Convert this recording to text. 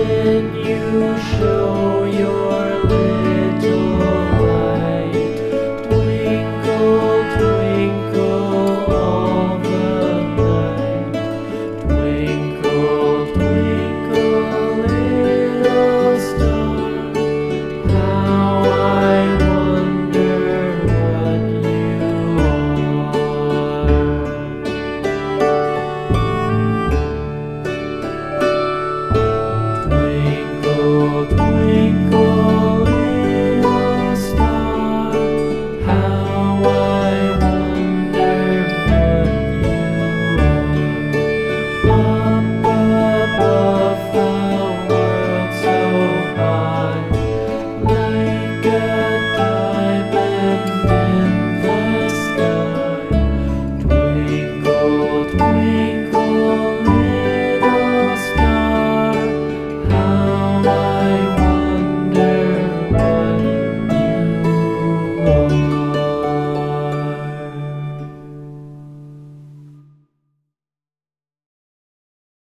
when you show your